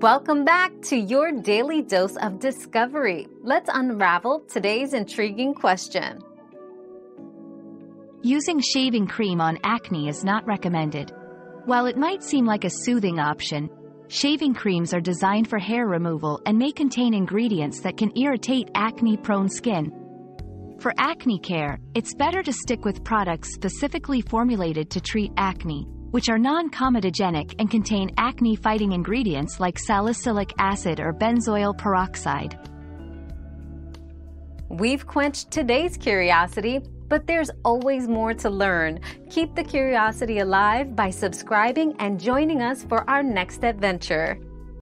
Welcome back to your daily dose of discovery. Let's unravel today's intriguing question. Using shaving cream on acne is not recommended. While it might seem like a soothing option, shaving creams are designed for hair removal and may contain ingredients that can irritate acne-prone skin. For acne care, it's better to stick with products specifically formulated to treat acne, which are non-comedogenic and contain acne-fighting ingredients like salicylic acid or benzoyl peroxide. We've quenched today's curiosity, but there's always more to learn. Keep the curiosity alive by subscribing and joining us for our next adventure.